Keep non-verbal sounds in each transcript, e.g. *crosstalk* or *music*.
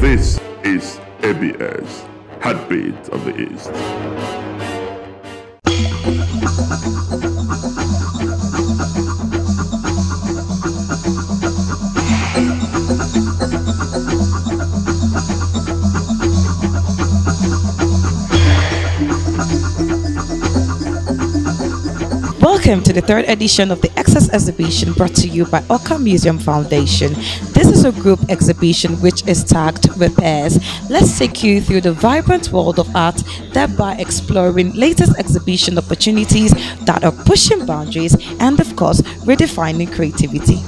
This is ABS, Heartbeat of the East. Welcome to the third edition of the XX exhibition brought to you by Awka Museum Foundation. This is a group exhibition which is tagged Repairs. Let's take you through the vibrant world of art, thereby exploring latest exhibition opportunities that are pushing boundaries and, of course, redefining creativity.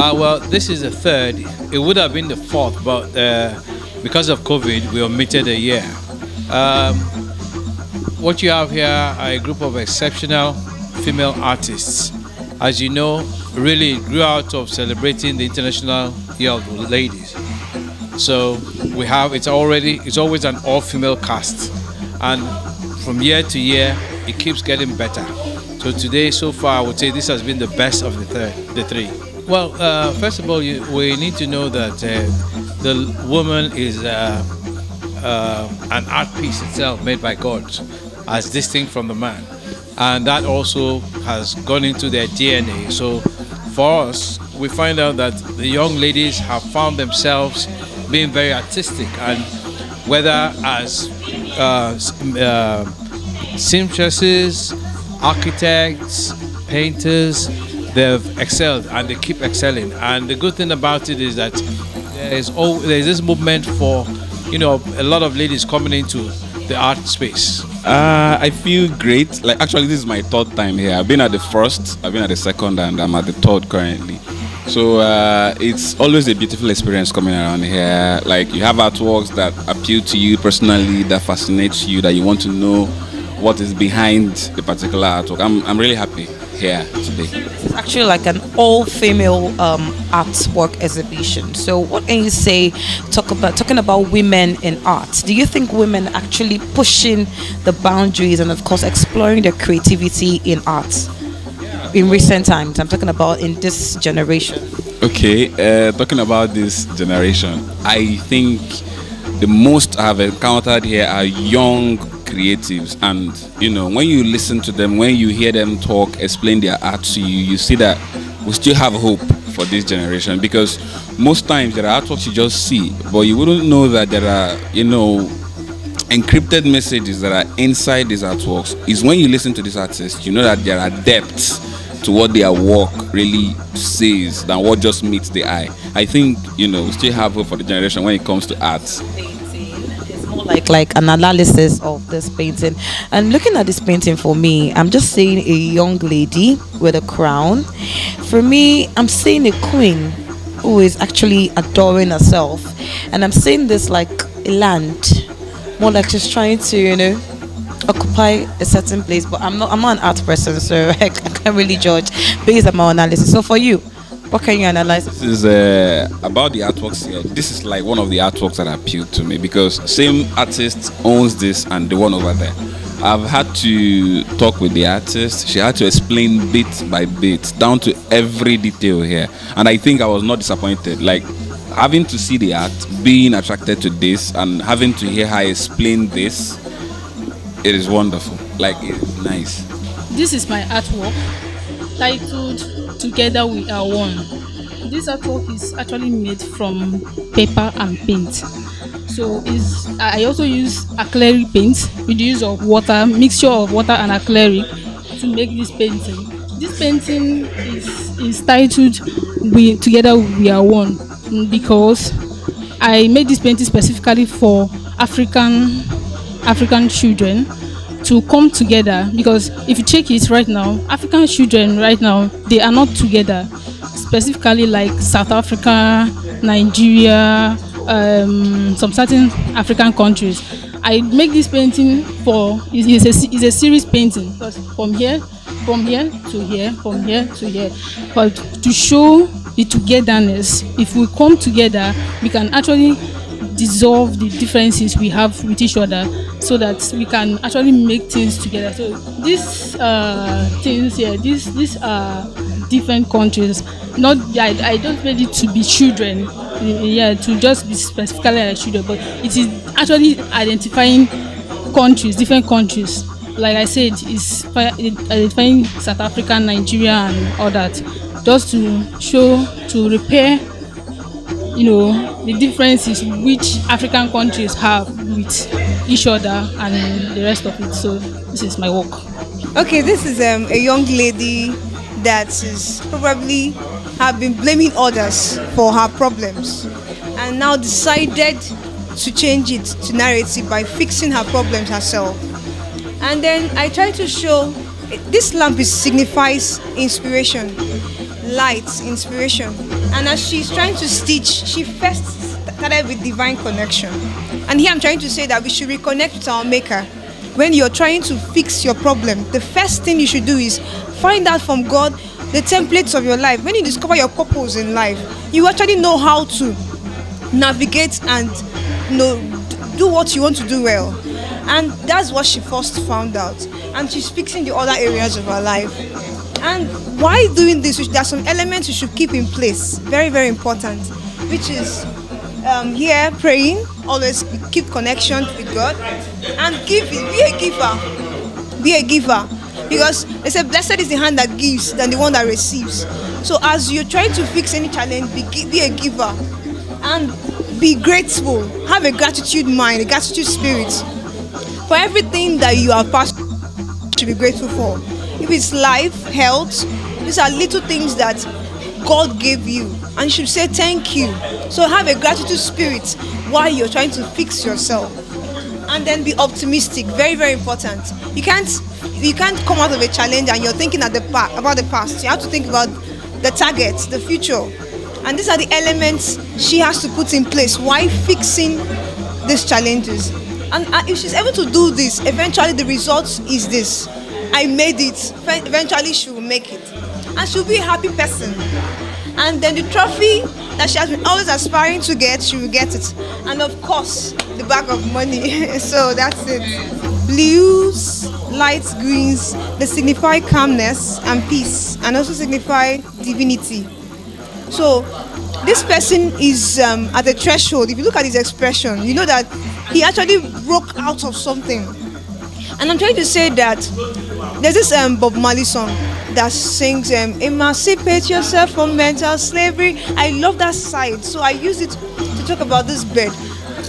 Uh, well, this is the third. It would have been the fourth, but uh, because of COVID, we omitted a year. Um, what you have here are a group of exceptional female artists. As you know, really grew out of celebrating the International Year of Ladies. So we have it's already it's always an all-female cast, and from year to year it keeps getting better. So today, so far, I would say this has been the best of the third, the three. Well, uh, first of all, you, we need to know that uh, the woman is uh, uh, an art piece itself made by God, as distinct from the man, and that also has gone into their DNA. So, for us, we find out that the young ladies have found themselves being very artistic, and whether as uh, seamstresses, architects, painters, they've excelled and they keep excelling. And the good thing about it is that there is all there is this movement for you know a lot of ladies coming into the art space. Uh, I feel great. Like actually, this is my third time here. I've been at the first, I've been at the second, and I'm at the third currently. So uh, it's always a beautiful experience coming around here. Like you have artworks that appeal to you personally, that fascinates you, that you want to know what is behind the particular artwork. I'm, I'm really happy here today. It's actually like an all-female um, artwork exhibition. So, what can you say? Talk about talking about women in art. Do you think women actually pushing the boundaries and, of course, exploring their creativity in art? In recent times, I'm talking about in this generation. Okay, uh, talking about this generation, I think the most I've encountered here are young creatives and you know when you listen to them when you hear them talk explain their art to you you see that we still have hope for this generation because most times there are artworks you just see but you wouldn't know that there are you know encrypted messages that are inside these artworks. Is when you listen to these artists you know that there are depths to what their work really says than what just meets the eye. I think you know we still have hope for the generation when it comes to art like like an analysis of this painting. And looking at this painting for me i'm just seeing a young lady with a crown. For me i'm seeing a queen who is actually adoring herself. And i'm seeing this like a land. More like she's trying to you know occupy a certain place. But i'm not i'm not an art person so *laughs* I can't really judge based on my analysis. So for you what can you analyze? This is uh, about the artworks here. This is like one of the artworks that appealed to me because same artist owns this and the one over there. I've had to talk with the artist. She had to explain bit by bit, down to every detail here. And I think I was not disappointed. Like having to see the art, being attracted to this, and having to hear her explain this, it is wonderful. Like it's nice. This is my artwork titled together we are one. This artwork is actually made from paper and paint. So is I also use acrylic paint with the use of water, mixture of water and acrylic to make this painting. This painting is, is titled We Together We Are One because I made this painting specifically for African African children to come together because if you check it right now african children right now they are not together. Specifically like south africa nigeria um, some certain african countries. I make this painting for it's a, it's a series painting. Because from here from here to here from here to here. But to show the togetherness if we come together we can actually dissolve the differences we have with each other so that we can actually make things together. So these uh, things here these these are different countries. Not I, I don't it to be children. Yeah to just be specifically like children but it is actually identifying countries different countries. Like I said it's identifying South Africa Nigeria and all that just to show to repair you know the differences which African countries have with each other and the rest of it. So this is my work. Okay, this is um, a young lady that is probably have been blaming others for her problems and now decided to change it to narrative by fixing her problems herself. And then I try to show this lamp is, signifies inspiration light, inspiration. And as she's trying to stitch, she first started with divine connection. And here I'm trying to say that we should reconnect with our Maker. When you're trying to fix your problem, the first thing you should do is find out from God the templates of your life. When you discover your purpose in life, you actually know how to navigate and you know do what you want to do well. And that's what she first found out. And she's fixing the other areas of her life. And why doing this? There are some elements you should keep in place. Very, very important. Which is um, here praying, always keep connection with God, and give. Be a giver. Be a giver. Because they say, blessed is the hand that gives than the one that receives. So as you're trying to fix any challenge, be, be a giver. And be grateful. Have a gratitude mind, a gratitude spirit. For everything that you are passed to be grateful for. If it's life, health, these are little things that God gave you, and you should say thank you. So have a gratitude spirit while you're trying to fix yourself, and then be optimistic. Very, very important. You can't you can't come out of a challenge and you're thinking at the pa- about the past. You have to think about the target, the future. And these are the elements she has to put in place while fixing these challenges. And uh, if she's able to do this, eventually the result is this. I made it. Eventually she will make it. And she'll be a happy person. And then the trophy that she has been always aspiring to get, she will get it. And of course, the bag of money. *laughs* so that's it. Blues, light greens, they signify calmness and peace, and also signify divinity. So this person is um, at the threshold. If you look at his expression, you know that he actually broke out of something. And I'm trying to say that there's this um, Bob Marley song that sings um, emancipate yourself from mental slavery. I love that side, so I use it to talk about this bed.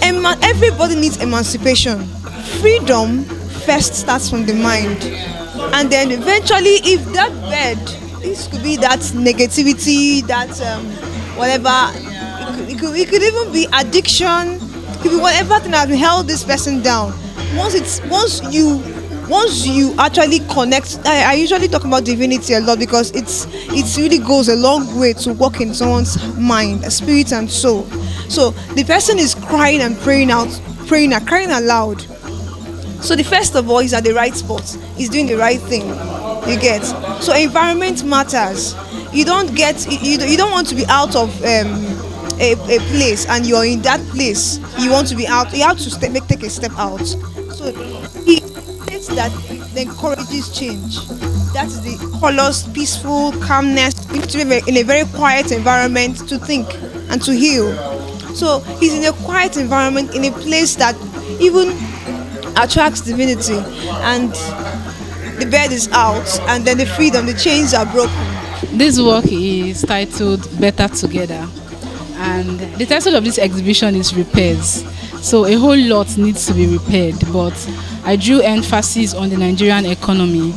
Eman- everybody needs emancipation. Freedom first starts from the mind, and then eventually, if that bed, this could be that negativity, that um, whatever, it could, it, could, even be addiction, it could be whatever thing that held this person down. Once it's once you once you actually connect I, I usually talk about divinity a lot because it's it really goes a long way to work in someone's mind a spirit and soul. So the person is crying and praying out praying and crying aloud. So the first of all is at the right spot. Is doing the right thing. You get? So environment matters. You don't get you, you don't want to be out of um, a, a place and you're in that place. You want to be out you have to step, make, take a step out. So that encourages change. That is the colors peaceful calmness you need to be in a very quiet environment to think and to heal. So he's in a quiet environment in a place that even attracts divinity and the bed is out and then the freedom the chains are broken. This work is titled Better Together, and the title of this exhibition is Repairs. So, a whole lot needs to be repaired, but I drew emphasis on the Nigerian economy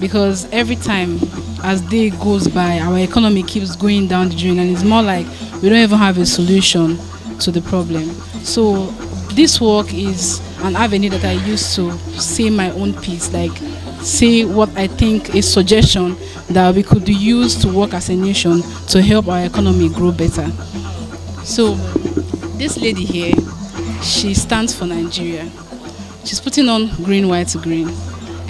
because every time as day goes by, our economy keeps going down the drain, and it's more like we don't even have a solution to the problem. So, this work is an avenue that I use to say my own piece, like say what I think is suggestion that we could use to work as a nation to help our economy grow better. So this lady here, she stands for Nigeria. She's putting on green, white, green.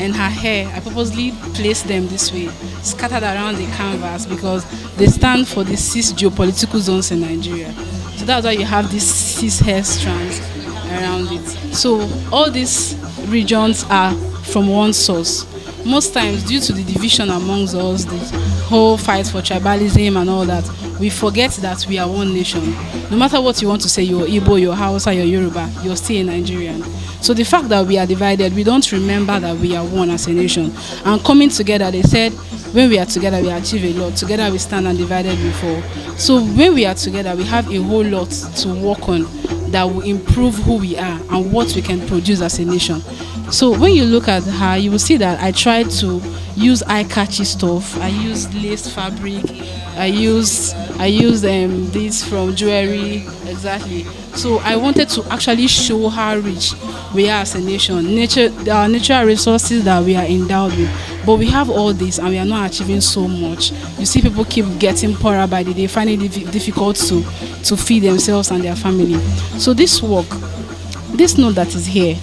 And her hair, I purposely placed them this way, scattered around the canvas because they stand for the six geopolitical zones in Nigeria. So that's why you have these six hair strands around it. So all these regions are from one source. Most times, due to the division amongst us, the whole fight for tribalism and all that, we forget that we are one nation. No matter what you want to say, you're Igbo, you're Hausa, you're Yoruba, you're still a Nigerian. So the fact that we are divided, we don't remember that we are one as a nation. And coming together, they said, when we are together, we achieve a lot. Together, we stand and divided fall. So when we are together, we have a whole lot to work on that will improve who we are and what we can produce as a nation. So when you look at her, you will see that I try to use eye-catchy stuff. I use lace fabric. I use I use um, this from jewelry exactly. So I wanted to actually show how rich we are as a nation. Nature, are natural resources that we are endowed with, but we have all this and we are not achieving so much. You see, people keep getting poorer by the day, finding it difficult to to feed themselves and their family. So this work, this note that is here,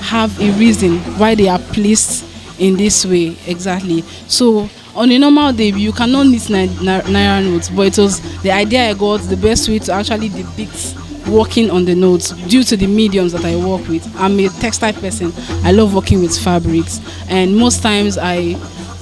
have a reason why they are placed in this way exactly. So on a normal day you cannot knit ni- ni- naira notes but it was the idea I got the best way to actually depict working on the notes due to the mediums that I work with. I'm a textile person. I love working with fabrics and most times I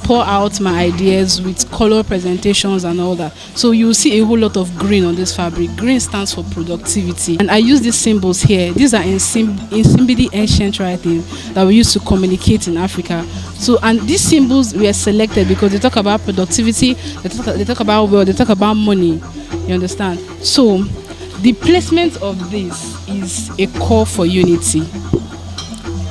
pour out my ideas with color presentations and all that. So you will see a whole lot of green on this fabric. Green stands for productivity. And I use these symbols here. These are in, Sim- Nsibidi ancient writing that we use to communicate in Africa. So and these symbols were selected because they talk about productivity, they talk, they talk about wealth, they talk about money. You understand? So the placement of this is a call for unity.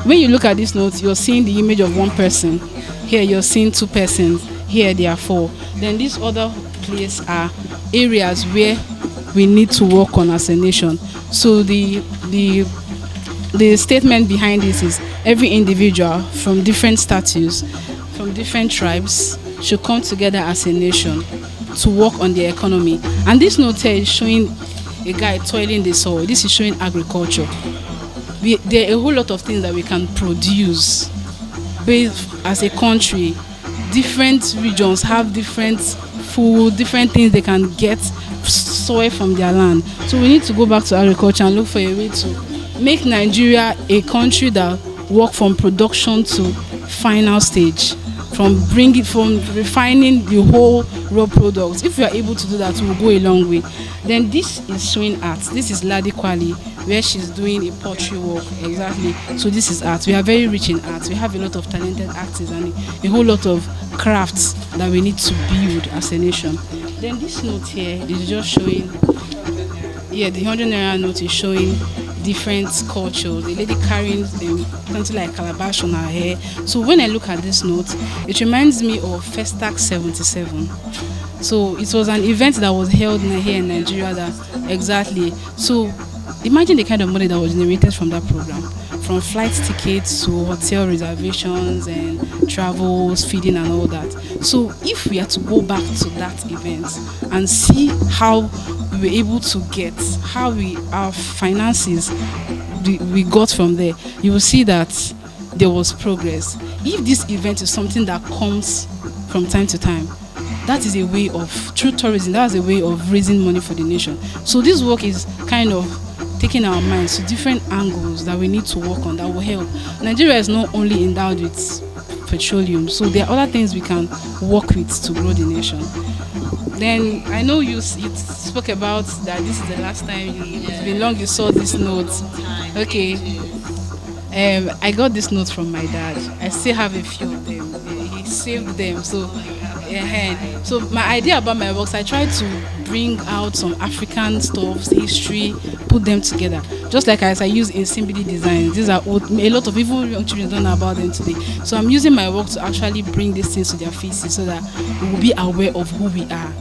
When you look at this note, you're seeing the image of one person. Here you're seeing two persons. Here there are four. Then these other places are areas where we need to work on as a nation. So the the the statement behind this is every individual from different status, from different tribes should come together as a nation to work on the economy. And this note is showing a guy toiling the soil. This is showing agriculture. We, there are a whole lot of things that we can produce as a country. Different regions have different food, different things they can get soil from their land. So we need to go back to agriculture and look for a way to make Nigeria a country that work from production to final stage from bringing from refining the whole raw products if we are able to do that we will go a long way. Then this is showing art. This is ladi kwali where she's doing a pottery work exactly. So this is art. We are very rich in art. We have a lot of talented artists and a whole lot of crafts that we need to build as a nation. Then this note here is just showing yeah the 100 naira note is showing different cultures. The lady carrying something like calabash on her hair. So when I look at this note, it reminds me of Festac 77. So it was an event that was held here in Nigeria that exactly. So imagine the kind of money that was generated from that program. From flight tickets to hotel reservations and travels, feeding and all that. So if we are to go back to that event and see how we were able to get, how we our finances we, we got from there, you will see that there was progress. If this event is something that comes from time to time, that is a way of through tourism. That is a way of raising money for the nation. So this work is kind of taking our minds to different angles that we need to work on that will help. Nigeria is not only endowed with petroleum, so there are other things we can work with to grow the nation. Then I know you, you spoke about that this is the last time you, it's been long you saw this note. Okay. Um, I got this note from my dad. I still have a few of them. He saved them. So, yeah. so my idea about my works, I try to bring out some African stuff, history, put them together. Just like as I use Nsibidi designs. These are old, a lot of even young children don't know about them today. So I'm using my work to actually bring these things to their faces so that we will be aware of who we are.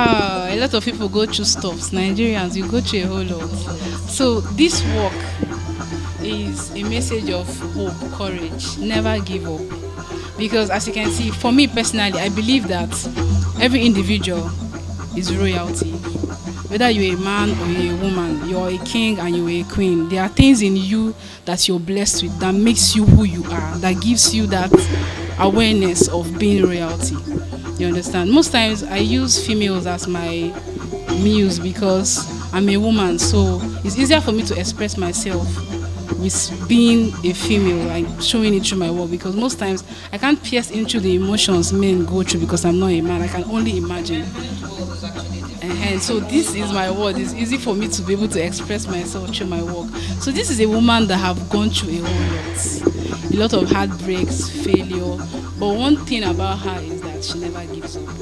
Ah, a lot of people go through stuff. Nigerians, you go through a whole lot. So this work is a message of hope, courage, never give up. Because as you can see, for me personally, I believe that every individual is royalty. Whether you're a man or you're a woman, you're a king and you're a queen. There are things in you that you're blessed with that makes you who you are, that gives you that awareness of being royalty. You understand? Most times I use females as my muse because I'm a woman, so it's easier for me to express myself with being a female, like showing it through my work. Because most times I can't pierce into the emotions men go through because I'm not a man. I can only imagine. And so this is my word. It's easy for me to be able to express myself through my work. So this is a woman that have gone through a whole lot, a lot of heartbreaks, failure. But one thing about her is that she never gives up.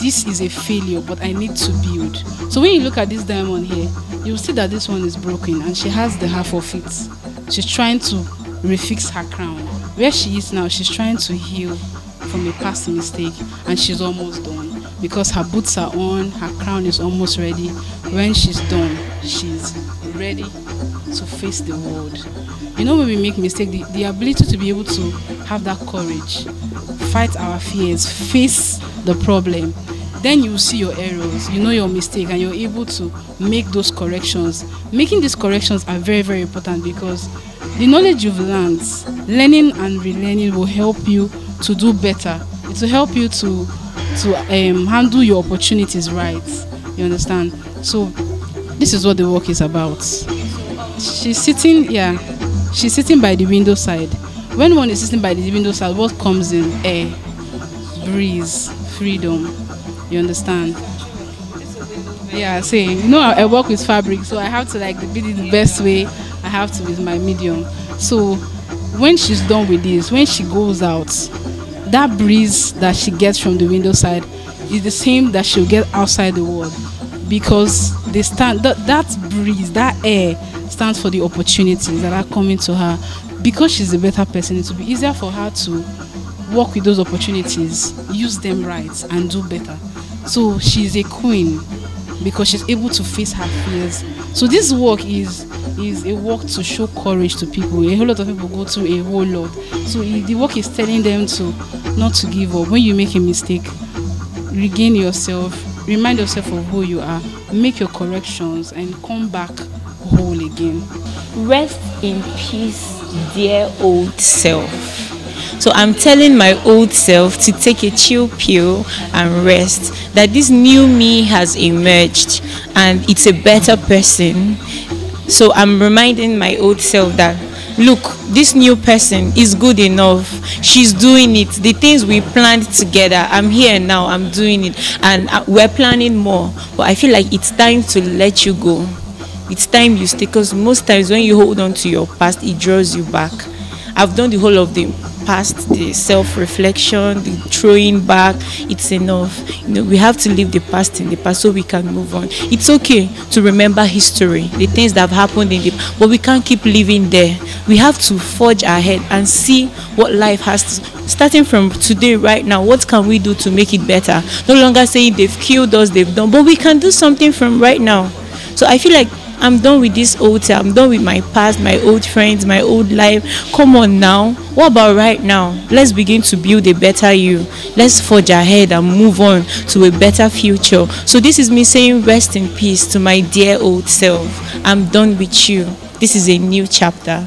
This is a failure, but I need to build. So when you look at this diamond here, you'll see that this one is broken and she has the half of it. She's trying to refix her crown. Where she is now, she's trying to heal from a past mistake and she's almost done because her boots are on, her crown is almost ready. When she's done, she's ready to face the world. You know when we make mistakes, the, the ability to be able to have that courage, fight our fears, face the problem, then you see your errors, you know your mistake, and you're able to make those corrections. Making these corrections are very, very important because the knowledge you've learned, learning and relearning will help you to do better. It will help you to to um, handle your opportunities right. You understand? So this is what the work is about. She's sitting, yeah, she's sitting by the window side. When one is sitting by the window side, what comes in? Air, breeze, freedom. You understand? Yeah, say, you know, I, I work with fabric, so I have to like be the best way I have to with my medium. So when she's done with this, when she goes out, that breeze that she gets from the window side is the same that she'll get outside the world because they stand that, that breeze that air stands for the opportunities that are coming to her because she's a better person it will be easier for her to work with those opportunities use them right and do better so she's a queen because she's able to face her fears so this work is is a work to show courage to people. A whole lot of people go through a whole lot. So the work is telling them to not to give up. When you make a mistake, regain yourself, remind yourself of who you are, make your corrections, and come back whole again. Rest in peace, dear old self. So I'm telling my old self to take a chill pill and rest. That this new me has emerged and it's a better person. So I'm reminding my old self that look, this new person is good enough. She's doing it. The things we planned together, I'm here now, I'm doing it. And uh, we're planning more. But I feel like it's time to let you go it's time you stay because most times when you hold on to your past it draws you back i've done the whole of the past the self-reflection the throwing back it's enough. You know we have to leave the past in the past so we can move on. It's okay to remember history the things that have happened in the but we can't keep living there. We have to forge ahead and see what life has to starting from today right now what can we do to make it better? No longer saying they've killed us they've done but we can do something from right now. So I feel like I'm done with this old self. I'm done with my past, my old friends, my old life. Come on now. What about right now? Let's begin to build a better you. Let's forge ahead and move on to a better future. So this is me saying rest in peace to my dear old self. I'm done with you. This is a new chapter.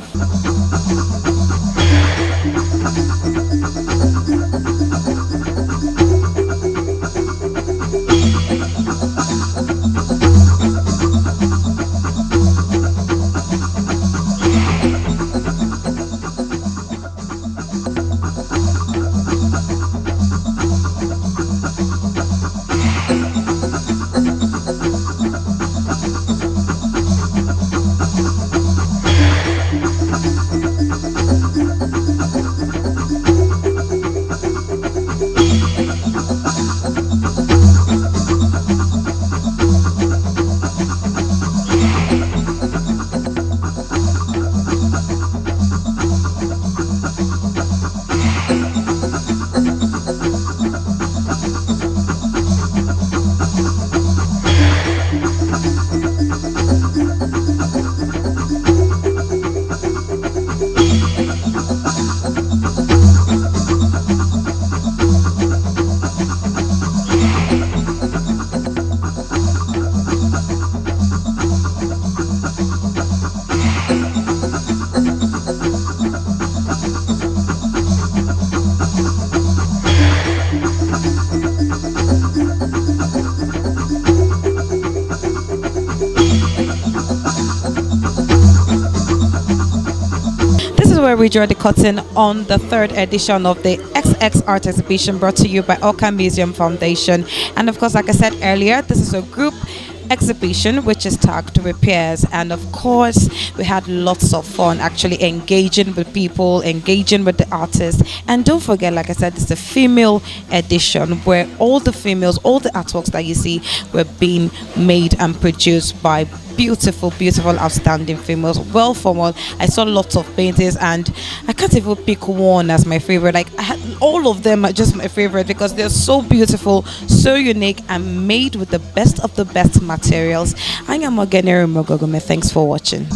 We draw the curtain on the third edition of the XX Art Exhibition brought to you by Awka Museum Foundation. And of course, like I said earlier, this is a group exhibition which is tagged to repairs and of course we had lots of fun actually engaging with people engaging with the artists and don't forget like i said it's a female edition where all the females all the artworks that you see were being made and produced by beautiful, beautiful, outstanding females. Well formed. I saw lots of paintings, and I can't even pick one as my favorite. Like I had, all of them are just my favorite because they're so beautiful, so unique, and made with the best of the best materials. I am Ogenere Mogogome. Thanks for watching.